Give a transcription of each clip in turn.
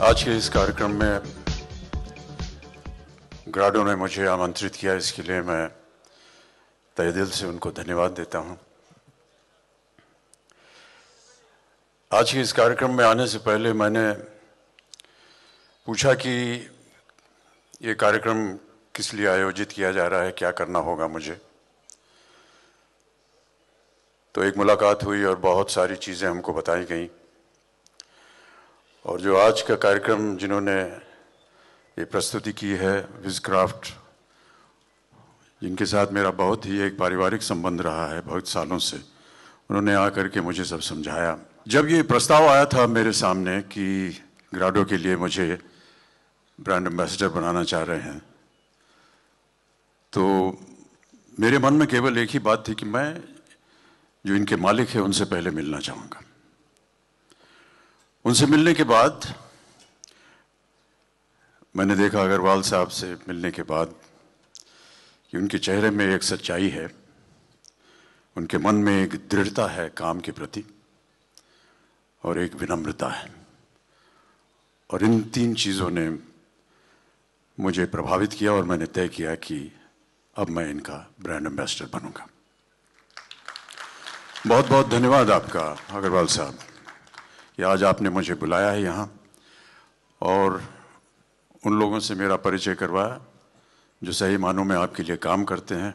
आज के इस कार्यक्रम में ग्राडो ने मुझे आमंत्रित किया, इसके लिए मैं तय दिल से उनको धन्यवाद देता हूँ। आज के इस कार्यक्रम में आने से पहले मैंने पूछा कि ये कार्यक्रम किस लिए आयोजित किया जा रहा है, क्या करना होगा मुझे। तो एक मुलाकात हुई और बहुत सारी चीज़ें हमको बताई गई। और जो आज का कार्यक्रम जिन्होंने ये प्रस्तुति की है विजक्राफ्ट जिनके साथ मेरा बहुत ही एक पारिवारिक संबंध रहा है बहुत सालों से, उन्होंने आकर के मुझे सब समझाया। जब ये प्रस्ताव आया था मेरे सामने कि ग्राडो के लिए मुझे ब्रांड एम्बेसडर बनाना चाह रहे हैं तो मेरे मन में केवल एक ही बात थी कि मैं जो इनके मालिक है उनसे पहले मिलना चाहूँगा। उनसे मिलने के बाद, मैंने देखा अग्रवाल साहब से मिलने के बाद कि उनके चेहरे में एक सच्चाई है। उनके मन में एक दृढ़ता है काम के प्रति और एक विनम्रता है। और इन तीन चीज़ों ने मुझे प्रभावित किया और मैंने तय किया कि अब मैं इनका ब्रांड एम्बेसडर बनूँगा। बहुत बहुत धन्यवाद आपका, अग्रवाल साहब। कि आज आपने मुझे बुलाया है यहाँ और उन लोगों से मेरा परिचय करवाया, जो सही मानों में आपके लिए काम करते हैं।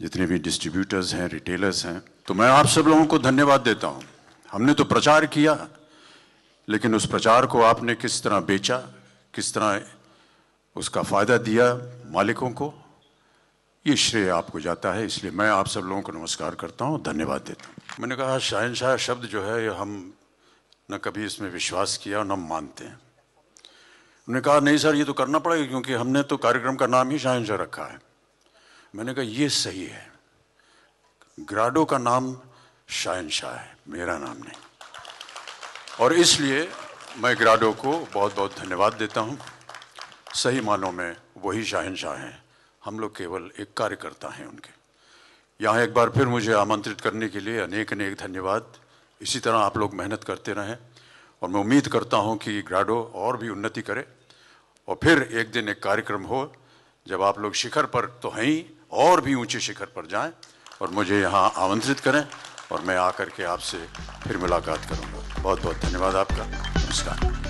जितने भी डिस्ट्रीब्यूटर्स हैं रिटेलर्स हैं तो मैं आप सब लोगों को धन्यवाद देता हूँ। हमने तो प्रचार किया, लेकिन उस प्रचार को आपने किस तरह बेचा, किस तरह उसका फ़ायदा दिया मालिकों को, ये श्रेय आपको जाता है। इसलिए मैं आप सब लोगों को नमस्कार करता हूँ, धन्यवाद देता हूँ। मैंने कहा शाहनशाह शब्द जो है हम न कभी इसमें विश्वास किया और न मानते हैं। उन्होंने कहा, नहीं सर, ये तो करना पड़ेगा क्योंकि हमने तो कार्यक्रम का नाम ही शाहनशाह रखा है। मैंने कहा, ये सही है। ग्राडो का नाम शाहनशाह है, मेरा नाम नहीं। और इसलिए मैं ग्राडो को बहुत बहुत धन्यवाद देता हूँ। सही मानों में वही शाहनशाह हैं। हम लोग केवल एक कार्यकर्ता हैं उनके। यहाँ एक बार फिर मुझे आमंत्रित करने के लिए अनेक अनेक धन्यवाद। इसी तरह आप लोग मेहनत करते रहें और मैं उम्मीद करता हूँ कि ग्राडो और भी उन्नति करे और फिर एक दिन एक कार्यक्रम हो, जब आप लोग शिखर पर तो हैं ही, और भी ऊँचे शिखर पर जाएँ और मुझे यहाँ आमंत्रित करें और मैं आकर के आपसे फिर मुलाकात करूँगा। बहुत बहुत धन्यवाद आपका। नमस्कार।